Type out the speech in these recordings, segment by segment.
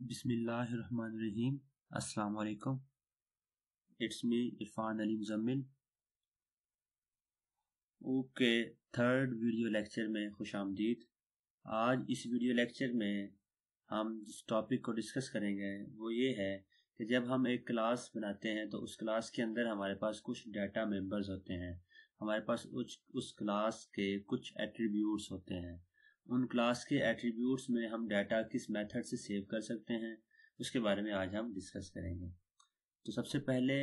बिस्मिल्लाहिर्रहमानिर्रहीम। अस्सलाम वालेकुम it's me Irfan Ali Muzammil. Okay third video lecture में खुश आमदीद। आज इस वीडियो लेक्चर में हम जिस टॉपिक को डिस्कस करेंगे, वो ये है कि जब हम एक क्लास बनाते हैं तो उस क्लास के अंदर हमारे पास कुछ डाटा मेंबर्स होते हैं। हमारे पास उस उस क्लास के कुछ एट्रीब्यूट्स होते हैं। उन क्लास के एट्रीब्यूट्स में हम डाटा किस मेथड से सेव कर सकते हैं, उसके बारे में आज हम डिस्कस करेंगे। तो सबसे पहले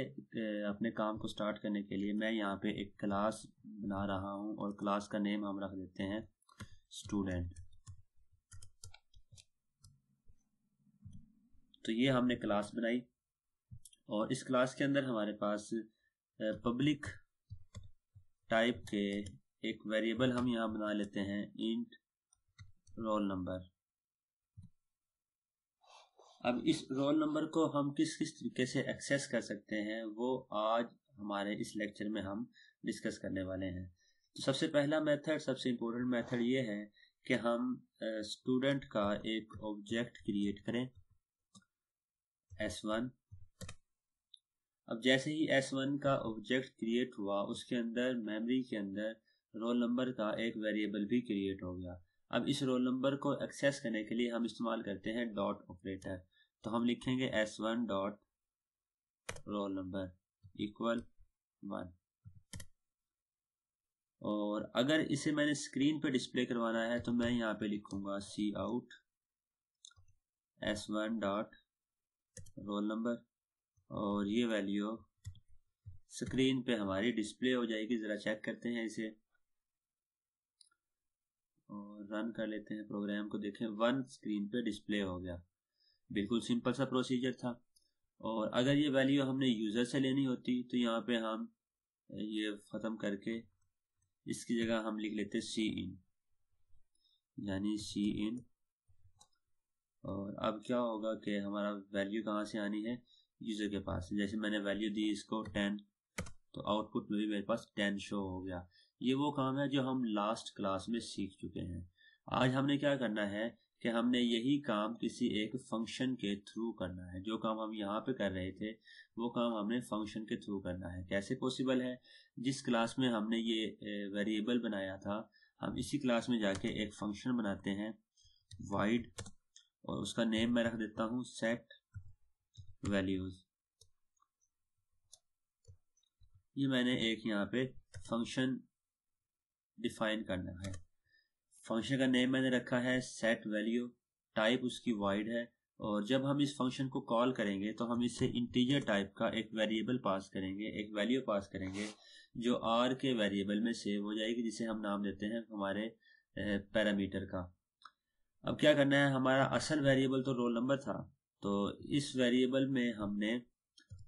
अपने काम को स्टार्ट करने के लिए मैं यहाँ पे एक क्लास बना रहा हूँ और क्लास का नेम हम रख देते हैं स्टूडेंट तो ये हमने क्लास बनाई और इस क्लास के अंदर हमारे पास पब्लिक टाइप के एक वेरिएबल हम यहाँ बना लेते हैं इंट रोल नंबर। अब इस रोल नंबर को हम किस किस तरीके से एक्सेस कर सकते हैं, वो आज हमारे इस लेक्चर में हम डिस्कस करने वाले हैं। तो सबसे पहला मेथड सबसे इम्पोर्टेंट मेथड ये है कि हम स्टूडेंट का एक ऑब्जेक्ट क्रिएट करें। एस वन अब जैसे ही एस वन का ऑब्जेक्ट क्रिएट हुआ, उसके अंदर मेमोरी के अंदर रोल नंबर का एक वेरिएबल भी क्रिएट हो गया। अब इस रोल नंबर को एक्सेस करने के लिए हम इस्तेमाल करते हैं डॉट ऑपरेटर तो हम लिखेंगे S one dot roll number equal one और अगर इसे मैंने स्क्रीन पे डिस्प्ले करवाना है तो मैं यहाँ पे लिखूँगा C out S one dot roll number और ये वैल्यू स्क्रीन पे हमारी डिस्प्ले हो जाएगी। ज़रा चेक करते हैं इसे। और रन कर लेते हैं प्रोग्राम को, देखें वन स्क्रीन पे डिस्प्ले हो गया। बिल्कुल सिंपल सा प्रोसीजर था। और अगर ये वैल्यू हमने यूज़र से लेनी होती तो यहाँ पे हम, ये ख़त्म करके इसकी जगह हम लिख लेते सी इन यानी सी इन और अब क्या होगा कि हमारा वैल्यू कहाँ से आनी है? यूज़र के पास। जैसे मैंने वैल्यू दी इसको टेन तो आउटपुट में भी मेरे पास टेन शो हो गया। ये वो काम है जो हम लास्ट क्लास में सीख चुके हैं। आज हमने क्या करना है कि हमने यही काम किसी एक फ़ंक्शन के थ्रू करना है। जो काम हम यहाँ पे कर रहे थे, वो काम हमने फ़ंक्शन के थ्रू करना है। कैसे पॉसिबल है? जिस क्लास में हमने ये वेरिएबल बनाया था, हम इसी क्लास में जाके एक फ़ंक्शन बनाते हैं वाइड और उसका नेम मैं रख देता हूँ सेट वैल्यूज़ ये मैंने एक यहाँ पे फ़ंक्शन डिफाइन करना है। फ़ंक्शन का नेम मैंने रखा है सेट वैल्यू टाइप उसकी वाइड है, और जब हम इस फ़ंक्शन को कॉल करेंगे तो हम इससे इंटीजर टाइप का एक वेरिएबल पास करेंगे, एक वैल्यू पास करेंगे, जो आर के वेरिएबल में सेव हो जाएगी, जिसे हम नाम देते हैं हमारे पैरामीटर का। अब क्या करना है, हमारा असल वेरिएबल तो रोल नंबर था तो इस वेरिएबल में हमने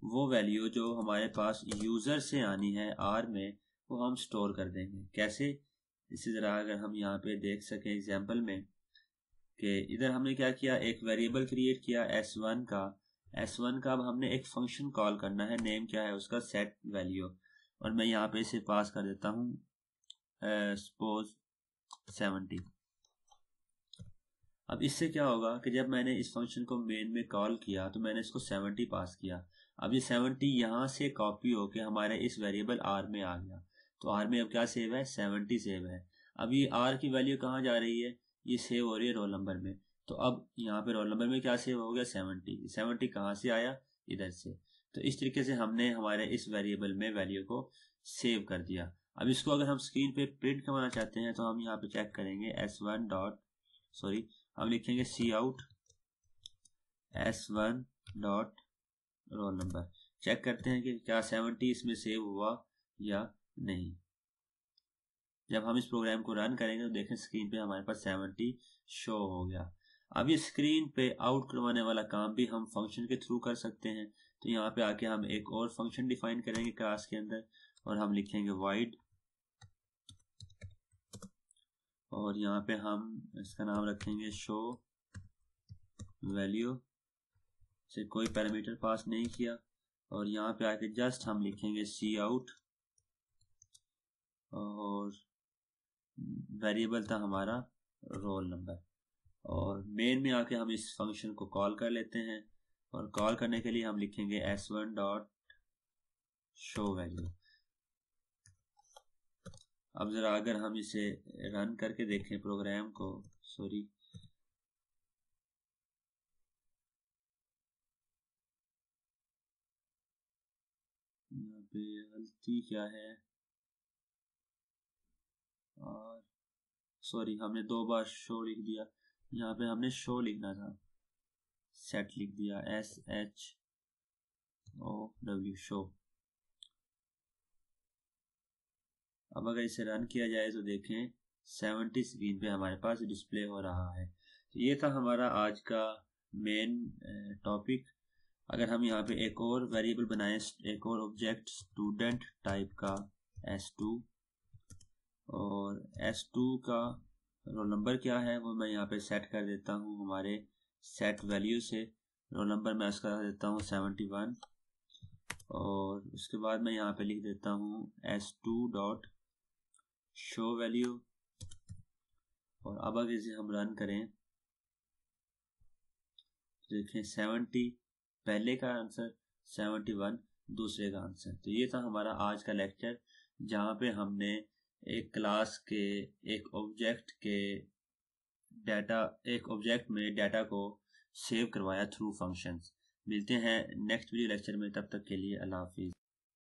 वो वैल्यू जो हमारे पास यूज़र से आनी है आर में वो हम स्टोर कर देंगे। कैसे? इसी तरह अगर हम यहाँ पे देख सकें एग्ज़ाम्पल में कि इधर हमने क्या किया? एक वेरिएबल क्रिएट किया एस वन का। एस वन का अब हमने एक फ़ंक्शन कॉल करना है। नेम क्या है? उसका सेट वैल्यू और मैं यहाँ पे इसे पास कर देता हूँ। सपोज़ सेवेंटी अब इससे क्या होगा कि जब मैंने इस फ़ंक्शन को मेन में कॉल किया तो मैंने इसको सेवेंटी पास किया। अब ये सेवेंटी यहाँ से कॉपी होके हमारे इस वेरिएबल आर में आ गया। तो आर में अब क्या सेव है? सेवनटी सेव है। अब ये आर की वैल्यू कहाँ जा रही है? ये सेव हो रही है रोल नंबर में। तो अब यहाँ पे रोल नंबर में क्या सेव हो गया? सेवनटी सेवनटी कहाँ से आया? इधर से। तो इस तरीके से हमने हमारे इस वेरिएबल में वैल्यू को सेव कर दिया। अब इसको अगर हम स्क्रीन पे प्रिंट करवाना चाहते हैं तो हम यहाँ पे चेक करेंगे एस वन डॉट सॉरी हम लिखेंगे C out S one dot roll number check करते हैं कि क्या सेवनटी इसमें सेव हुआ या नहीं। जब हम इस प्रोग्राम को रन करेंगे तो देखें स्क्रीन पे हमारे पास सेवेंटी शो हो गया। अब ये स्क्रीन पे आउट करवाने वाला काम भी हम फ़ंक्शन के थ्रू कर सकते हैं। तो यहाँ पे आके हम एक और फ़ंक्शन डिफाइन करेंगे क्लास के अंदर और हम लिखेंगे वाइड और यहाँ पे हम इसका नाम रखेंगे शो वैल्यू से कोई पैरामीटर पास नहीं किया और यहाँ पे आके जस्ट हम लिखेंगे सी आउट और वेरिएबल था हमारा रोल नंबर और मेन में आके हम इस फ़ंक्शन को कॉल कर लेते हैं और कॉल करने के लिए हम लिखेंगे S one dot show value अब ज़रा अगर हम इसे रन करके देखें प्रोग्राम को सॉरी पे गलती क्या है? और सॉरी हमने दो बार शो लिख दिया। यहाँ पे हमने शो लिखना था। सेट लिख दिया। S H O W show अब अगर इसे रन किया जाए तो देखें सेवेंटी स्क्रीन पे हमारे पास डिस्प्ले हो रहा है। तो ये था हमारा आज का मेन टॉपिक अगर हम यहाँ पे एक और वेरिएबल बनाएँ, एक और ऑब्जेक्ट स्टूडेंट टाइप का एस टू और एस टू का रोल नंबर क्या है, वो मैं यहाँ पे सेट कर देता हूँ हमारे सेट वैल्यू से। रोल नंबर मैं इसका देता हूँ सेवेंटी वन और उसके बाद मैं यहाँ पे लिख देता हूँ S two dot show value और अब अगर इसे हम रन करें। देखें सेवेंटी पहले का आंसर सेवेंटी वन दूसरे का आंसर तो ये था हमारा आज का लेक्चर जहाँ पे हमने एक क्लास के, एक ऑब्जेक्ट के डाटा एक ऑब्जेक्ट में डाटा को सेव करवाया थ्रू फ़ंक्शंस मिलते हैं नेक्स्ट वीडियो लेक्चर में, तब तक के लिए अल्लाह हाफिज़।